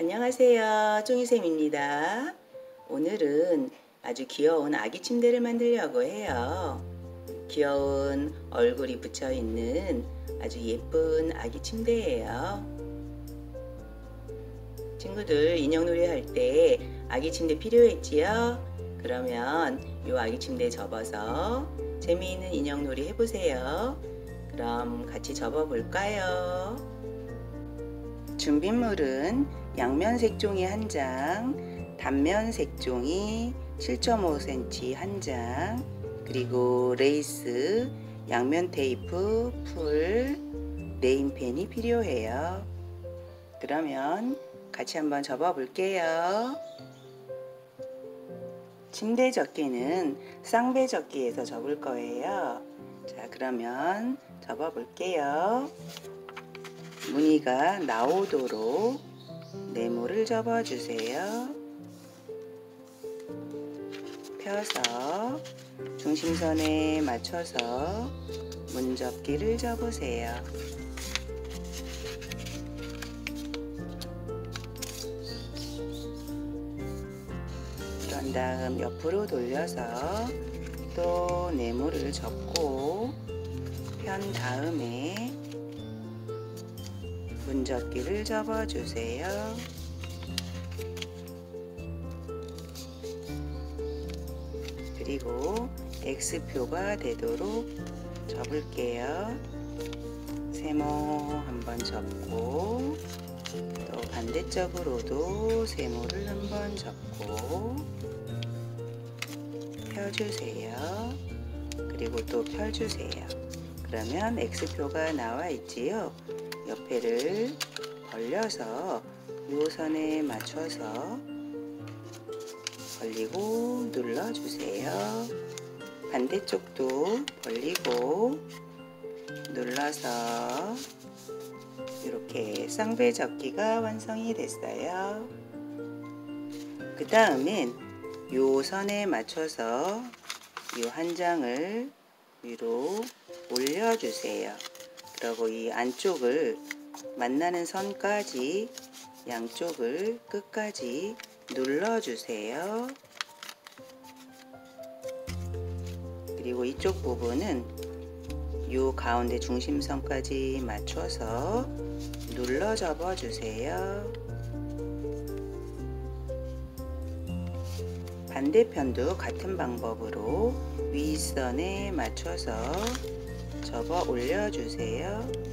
안녕하세요. 쫑이쌤입니다. 오늘은 아주 귀여운 아기 침대를 만들려고 해요. 귀여운 얼굴이 붙여 있는 아주 예쁜 아기 침대예요. 친구들 인형놀이 할 때 아기 침대 필요했지요? 그러면 이 아기 침대에 접어서 재미있는 인형놀이 해보세요. 그럼 같이 접어 볼까요? 준비물은 양면 색종이 한 장, 단면 색종이 7.5cm 한 장, 그리고 레이스, 양면 테이프, 풀, 네임펜이 필요해요. 그러면 같이 한번 접어 볼게요. 침대 접기는 쌍배 접기에서 접을 거예요. 자, 그러면 접어 볼게요. 무늬가 나오도록 네모를 접어 주세요. 펴서 중심선에 맞춰서 문접기를 접으세요. 그런 다음 옆으로 돌려서 또 네모를 접고 편 다음에 문접기를 접어주세요. 그리고 X표가 되도록 접을게요. 세모 한번 접고 또 반대쪽으로도 세모를 한번 접고 펴주세요. 그리고 또 펴주세요. 그러면 X표가 나와 있지요. 옆에를 벌려서 요 선에 맞춰서 벌리고 눌러주세요. 반대쪽도 벌리고 눌러서 이렇게 쌍배 접기가 완성이 됐어요. 그 다음엔 요 선에 맞춰서 요한 장을 위로 올려주세요. 그리고 이 안쪽을 만나는 선까지 양쪽을 끝까지 눌러주세요. 그리고 이쪽 부분은 요 가운데 중심선까지 맞춰서 눌러 접어 주세요. 반대편도 같은 방법으로 윗선에 맞춰서 접어 올려주세요.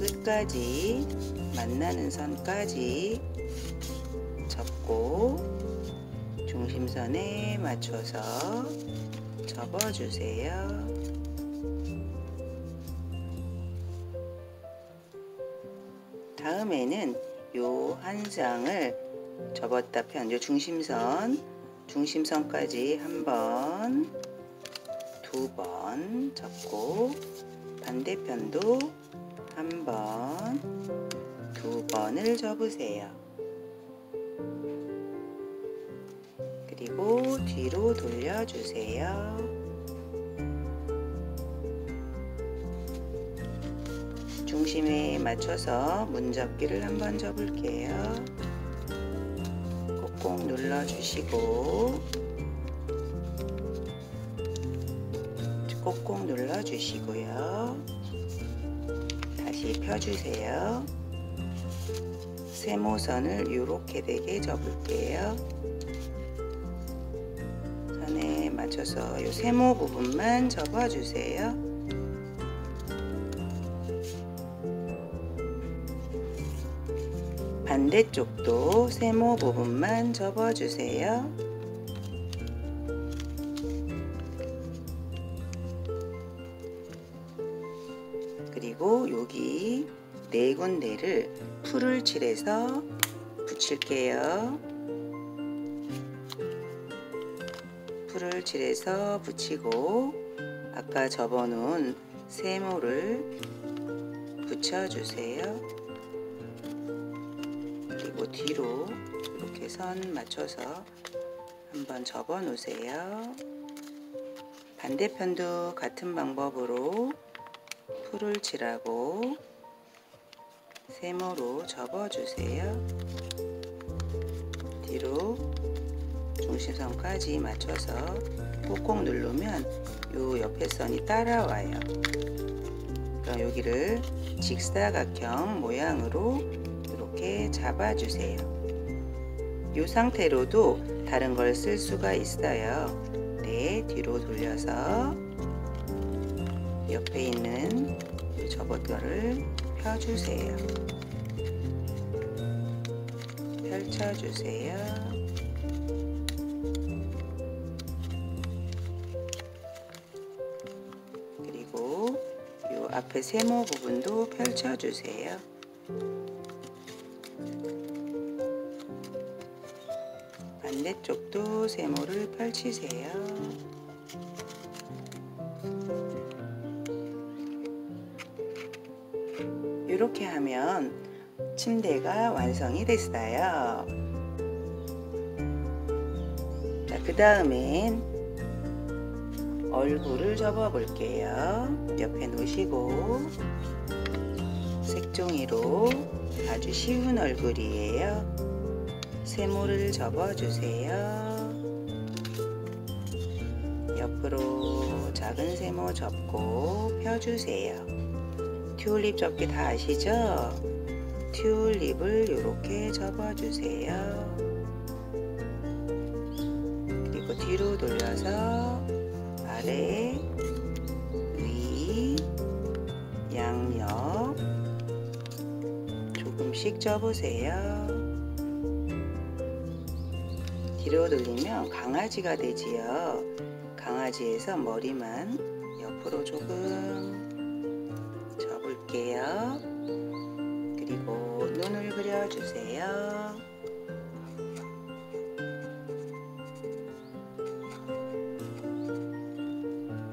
끝까지 만나는 선까지 접고 중심선에 맞춰서 접어주세요. 다음에는 요 한 장을 접었다 편, 요 중심선, 중심선까지 한 번, 두 번 접고 반대편도 한 번, 두 번을 접으세요. 그리고 뒤로 돌려주세요. 중심에 맞춰서 문접기를 한번 접을게요. 꾹꾹 눌러주시고 꾹꾹 눌러주시고요. 다시 펴주세요. 세모선을 이렇게 되게 접을게요. 선에 맞춰서 이 세모 부분만 접어주세요. 반대쪽도 세모 부분만 접어주세요. 그리고 여기 네 군데를 풀을 칠해서 붙일게요. 풀을 칠해서 붙이고 아까 접어놓은 세모를 붙여주세요. 그리고 뒤로 이렇게 선 맞춰서 한번 접어 놓으세요. 반대편도 같은 방법으로 풀을 칠하고 세모로 접어주세요. 뒤로 중심선까지 맞춰서 꾹꾹 누르면 요 옆에 선이 따라와요. 그럼 여기를 직사각형 모양으로 이렇게 잡아주세요. 이 상태로도 다른 걸 쓸 수가 있어요. 네, 뒤로 돌려서 옆에 있는 접어거를 펴주세요. 펼쳐주세요. 그리고 이 앞에 세모 부분도 펼쳐주세요. 반대쪽도 세모를 펼치세요. 이렇게 하면 침대가 완성이 됐어요. 자, 그 다음엔 얼굴을 접어 볼게요. 옆에 놓으시고 색종이로 아주 쉬운 얼굴이에요. 세모를 접어 주세요. 옆으로 작은 세모 접고 펴주세요. 튤립 접기 다 아시죠? 튤립을 이렇게 접어주세요. 그리고 뒤로 돌려서 아래, 위, 양옆 조금씩 접으세요. 뒤로 돌리면 강아지가 되지요. 강아지에서 머리만 옆으로 조금 접을게요. 그리고 눈을 그려주세요.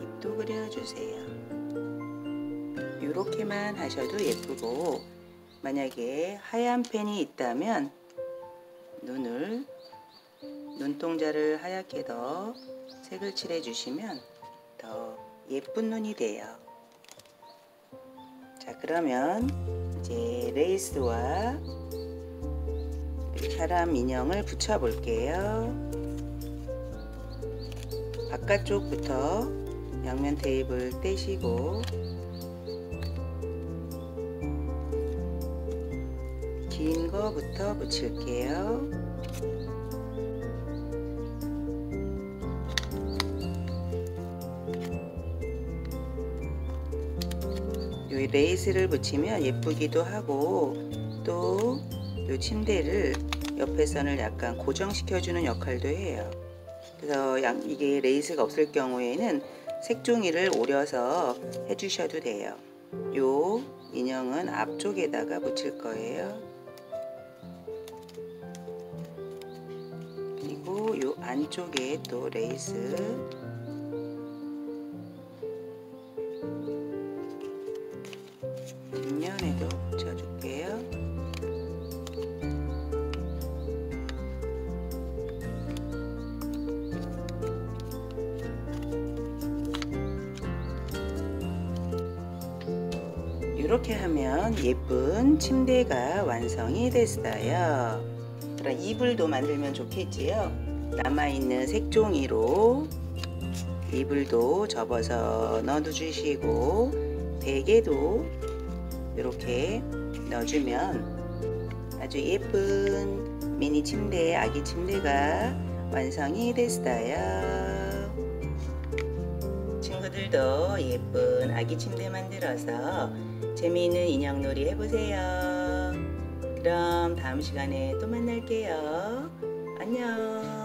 입도 그려주세요. 이렇게만 하셔도 예쁘고 만약에 하얀 펜이 있다면 눈을 눈동자를 하얗게 더 색을 칠해 주시면 더 예쁜 눈이 돼요. 자 그러면 이제 레이스와 사람 인형을 붙여 볼게요. 바깥쪽부터 양면 테이프를 떼시고 긴 거부터 붙일게요. 이 레이스를 붙이면 예쁘기도 하고 또 이 침대를 옆에 선을 약간 고정시켜주는 역할도 해요. 그래서 이게 레이스가 없을 경우에는 색종이를 오려서 해주셔도 돼요. 요 인형은 앞쪽에다가 붙일 거예요. 그리고 요 안쪽에 또 레이스 뒷면에도 붙여줄게요. 이렇게 하면 예쁜 침대가 완성이 됐어요. 그럼 이불도 만들면 좋겠지요. 남아있는 색종이로 이불도 접어서 넣어주시고 베개도 이렇게 넣어주면 아주 예쁜 미니 침대, 아기 침대가 완성이 됐어요. 친구들도 예쁜 아기 침대 만들어서 재미있는 인형놀이 해보세요. 그럼 다음 시간에 또 만날게요. 안녕.